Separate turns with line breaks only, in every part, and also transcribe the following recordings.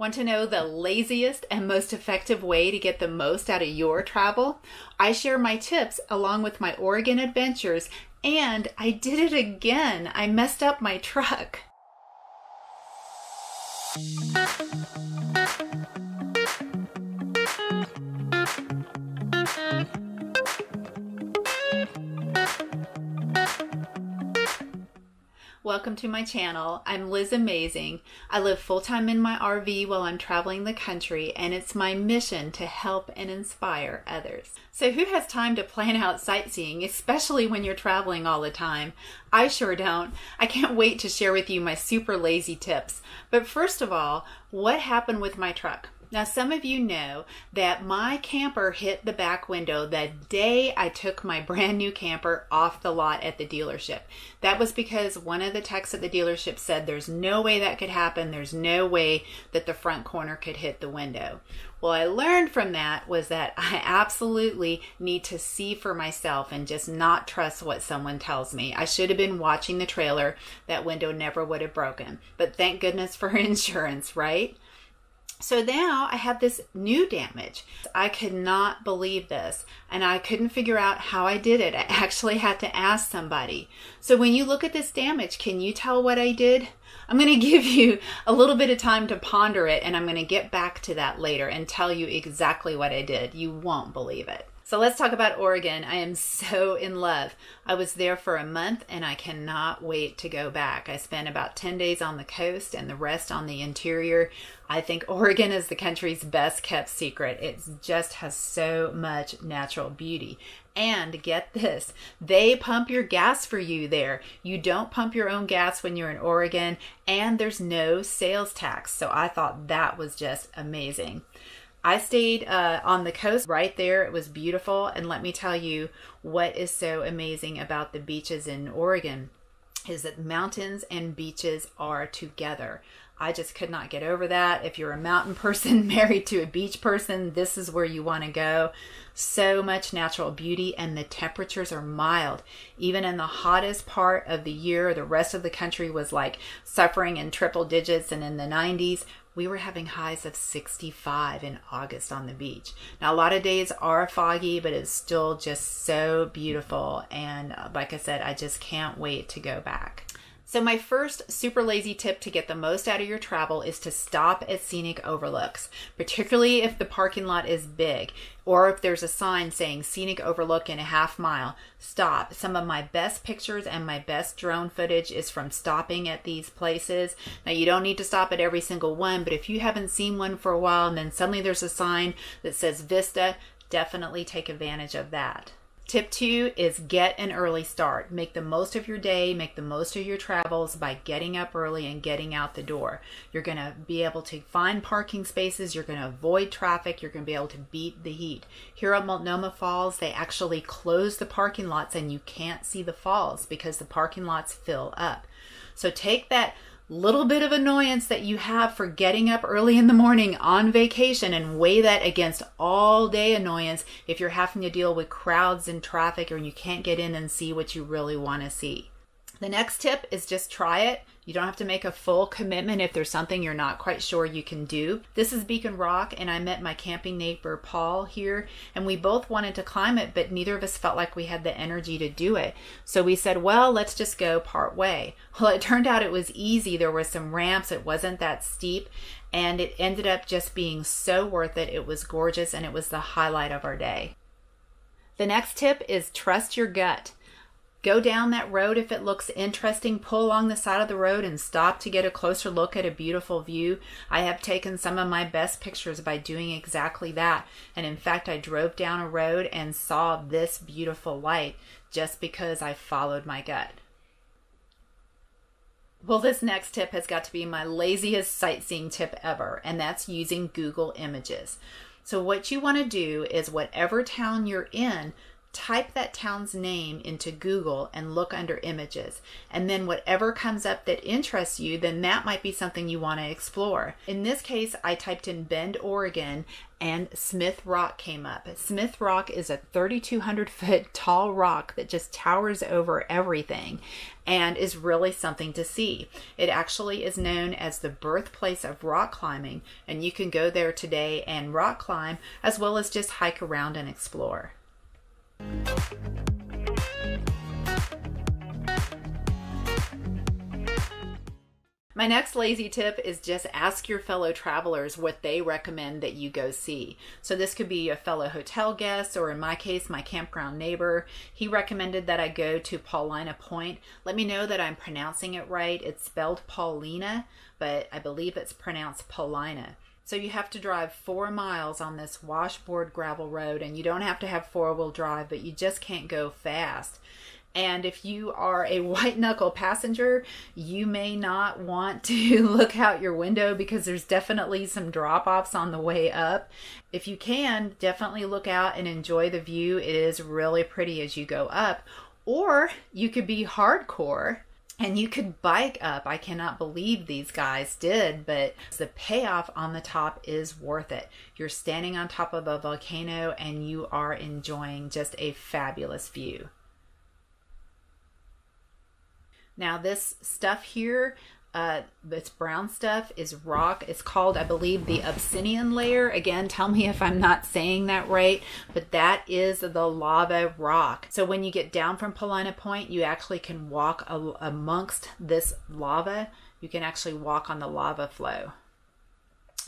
Want to know the laziest and most effective way to get the most out of your travel? I share my tips along with my Oregon adventures, and I did it again. I messed up my truck. Welcome to my channel. I'm Liz Amazing. I live full time in my RV while I'm traveling the country, and it's my mission to help and inspire others. So, who has time to plan out sightseeing, especially when you're traveling all the time? I sure don't. I can't wait to share with you my super lazy tips. But first of all, what happened with my truck? Now, some of you know that my camper hit the back window the day I took my brand new camper off the lot at the dealership. That was because one of the techs at the dealership said there's no way that could happen. There's no way that the front corner could hit the window. Well, I learned from that was that I absolutely need to see for myself and just not trust what someone tells me. I should have been watching the trailer. That window never would have broken. But thank goodness for insurance, right? So now I have this new damage. I could not believe this and I couldn't figure out how I did it. I actually had to ask somebody. So when you look at this damage, can you tell what I did? I'm going to give you a little bit of time to ponder it and I'm going to get back to that later and tell you exactly what I did. You won't believe it. So let's talk about Oregon. I am so in love. I was there for a month and I cannot wait to go back. I spent about 10 days on the coast and the rest on the interior. I think Oregon is the country's best kept secret. It just has so much natural beauty. And get this, they pump your gas for you there. You don't pump your own gas when you're in Oregon, and there's no sales tax. So I thought that was just amazing. I stayed uh, on the coast right there. It was beautiful. And let me tell you what is so amazing about the beaches in Oregon is that mountains and beaches are together. I just could not get over that. If you're a mountain person married to a beach person, this is where you want to go. So much natural beauty, and the temperatures are mild. Even in the hottest part of the year, the rest of the country was like suffering in triple digits and in the 90s we were having highs of 65 in August on the beach. Now, a lot of days are foggy, but it's still just so beautiful. And uh, like I said, I just can't wait to go back. So, my first super lazy tip to get the most out of your travel is to stop at scenic overlooks, particularly if the parking lot is big or if there's a sign saying scenic overlook in a half mile. Stop. Some of my best pictures and my best drone footage is from stopping at these places. Now, you don't need to stop at every single one, but if you haven't seen one for a while and then suddenly there's a sign that says Vista, definitely take advantage of that. Tip two is get an early start. Make the most of your day, make the most of your travels by getting up early and getting out the door. You're going to be able to find parking spaces, you're going to avoid traffic, you're going to be able to beat the heat. Here at Multnomah Falls, they actually close the parking lots and you can't see the falls because the parking lots fill up. So take that little bit of annoyance that you have for getting up early in the morning on vacation and weigh that against all day annoyance if you're having to deal with crowds and traffic or you can't get in and see what you really want to see. The next tip is just try it. You don't have to make a full commitment if there's something you're not quite sure you can do. This is Beacon Rock, and I met my camping neighbor Paul here, and we both wanted to climb it, but neither of us felt like we had the energy to do it. So we said, well, let's just go part way. Well, it turned out it was easy. There were some ramps, it wasn't that steep, and it ended up just being so worth it. It was gorgeous, and it was the highlight of our day. The next tip is trust your gut. Go down that road if it looks interesting. Pull along the side of the road and stop to get a closer look at a beautiful view. I have taken some of my best pictures by doing exactly that. And in fact, I drove down a road and saw this beautiful light just because I followed my gut. Well, this next tip has got to be my laziest sightseeing tip ever, and that's using Google Images. So, what you want to do is, whatever town you're in, type that town's name into Google and look under images. And then whatever comes up that interests you, then that might be something you want to explore. In this case, I typed in Bend, Oregon, and Smith Rock came up. Smith Rock is a 3,200 foot tall rock that just towers over everything and is really something to see. It actually is known as the birthplace of rock climbing, and you can go there today and rock climb as well as just hike around and explore. My next lazy tip is just ask your fellow travelers what they recommend that you go see. So this could be a fellow hotel guest or in my case my campground neighbor. He recommended that I go to Paulina Point. Let me know that I'm pronouncing it right. It's spelled Paulina, but I believe it's pronounced Paulina. So you have to drive four miles on this washboard gravel road, and you don't have to have four wheel drive, but you just can't go fast. And if you are a white knuckle passenger, you may not want to look out your window because there's definitely some drop offs on the way up. If you can, definitely look out and enjoy the view. It is really pretty as you go up. Or you could be hardcore and you could bike up. I cannot believe these guys did, but the payoff on the top is worth it. You're standing on top of a volcano and you are enjoying just a fabulous view. Now, this stuff here, uh, this brown stuff is rock. It's called, I believe, the obsidian layer. Again, tell me if I'm not saying that right, but that is the lava rock. So when you get down from Paulina Point, you actually can walk amongst this lava. You can actually walk on the lava flow.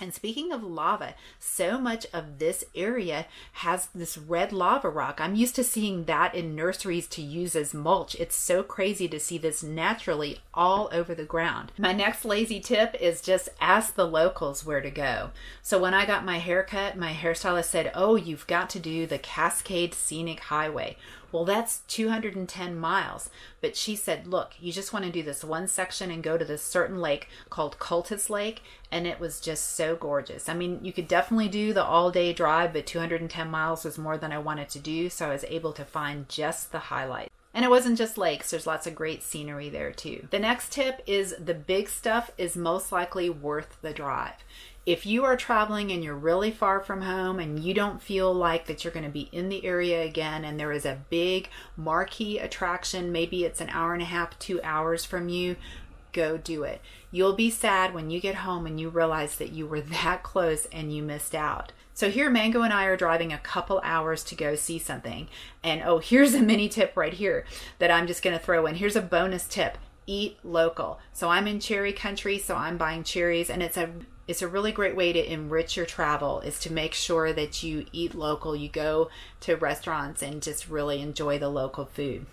And speaking of lava, so much of this area has this red lava rock. I'm used to seeing that in nurseries to use as mulch. It's so crazy to see this naturally all over the ground. My next lazy tip is just ask the locals where to go. So when I got my haircut, my hairstylist said, Oh, you've got to do the Cascade Scenic Highway. Well, that's 210 miles. But she said, look, you just want to do this one section and go to this certain lake called Cultus Lake. And it was just so gorgeous. I mean, you could definitely do the all day drive, but 210 miles was more than I wanted to do. So I was able to find just the highlights. And it wasn't just lakes, there's lots of great scenery there too. The next tip is the big stuff is most likely worth the drive if you are traveling and you're really far from home and you don't feel like that you're going to be in the area again and there is a big marquee attraction, maybe it's an hour and a half, two hours from you, go do it. You'll be sad when you get home and you realize that you were that close and you missed out. So here Mango and I are driving a couple hours to go see something. And oh, here's a mini tip right here that I'm just going to throw in. Here's a bonus tip. Eat local. So I'm in cherry country, so I'm buying cherries and it's a it's a really great way to enrich your travel is to make sure that you eat local you go to restaurants and just really enjoy the local food.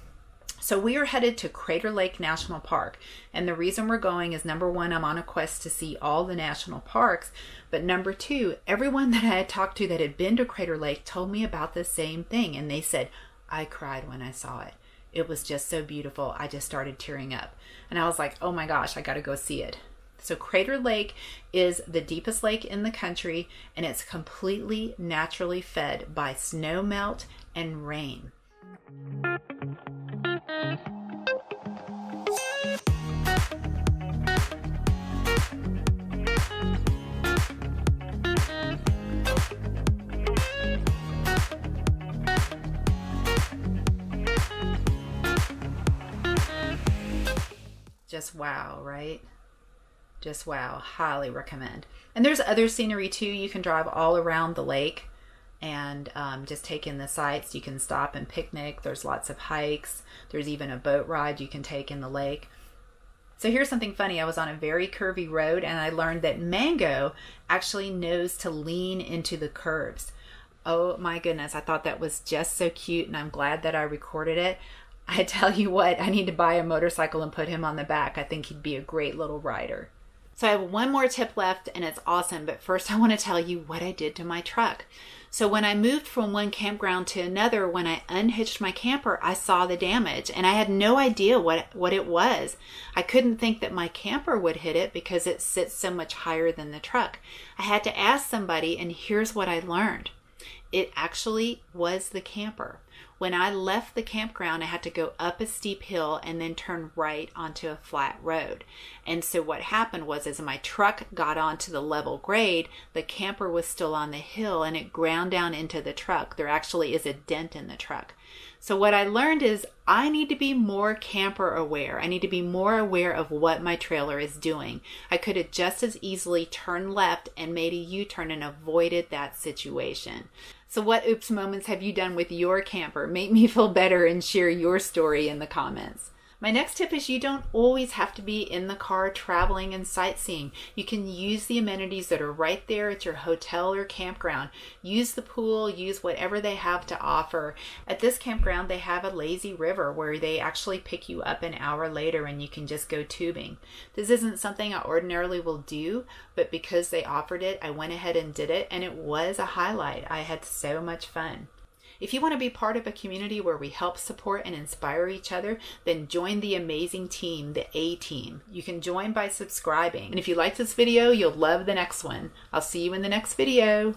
So we are headed to crater lake national park and the reason we're going is number one i'm on a quest to see all the national parks but number two everyone that i had talked to that had been to crater lake told me about the same thing and they said i cried when i saw it. It was just so beautiful. I just started tearing up. And i was like oh my gosh i gotta go see it so, Crater Lake is the deepest lake in the country and it's completely naturally fed by snow melt and rain. Just wow, right? Just wow, highly recommend. And there's other scenery too. You can drive all around the lake and um, just take in the sights. You can stop and picnic. There's lots of hikes. There's even a boat ride you can take in the lake. So here's something funny. I was on a very curvy road and I learned that Mango actually knows to lean into the curves. Oh my goodness, I thought that was just so cute and I'm glad that I recorded it. I tell you what, I need to buy a motorcycle and put him on the back. I think he'd be a great little rider. So I have one more tip left and it's awesome, but first I want to tell you what I did to my truck. So when I moved from one campground to another, when I unhitched my camper, I saw the damage and I had no idea what what it was. I couldn't think that my camper would hit it because it sits so much higher than the truck. I had to ask somebody and here's what I learned. It actually was the camper. When I left the campground, I had to go up a steep hill and then turn right onto a flat road. And so what happened was as my truck got onto the level grade, the camper was still on the hill and it ground down into the truck. There actually is a dent in the truck. So what I learned is I need to be more camper aware. I need to be more aware of what my trailer is doing. I could have just as easily turned left and made a U-turn and avoided that situation. So what oops moments have you done with your camper? Make me feel better and share your story in the comments. My next tip is you don't always have to be in the car traveling and sightseeing. You can use the amenities that are right there at your hotel or campground. Use the pool, use whatever they have to offer. At this campground, they have a lazy river where they actually pick you up an hour later and you can just go tubing. This isn't something I ordinarily will do, but because they offered it, I went ahead and did it and it was a highlight. I had so much fun. If you want to be part of a community where we help support and inspire each other, then join the amazing team, the A team. You can join by subscribing. And if you like this video, you'll love the next one. I'll see you in the next video.